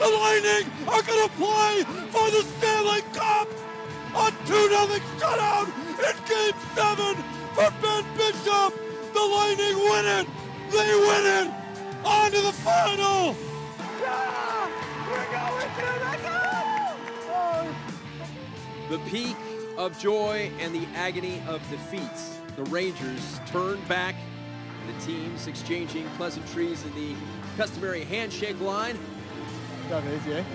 The Lightning are going to play for the Stanley Cup. A 2-0 shutout in Game 7 for Ben Bishop. The Lightning win it. They win it. On to the final. Yeah! We're going to the cup! Oh. The peak of joy and the agony of defeat. The Rangers turn back, the teams exchanging pleasantries in the customary handshake line. Got it, AJ.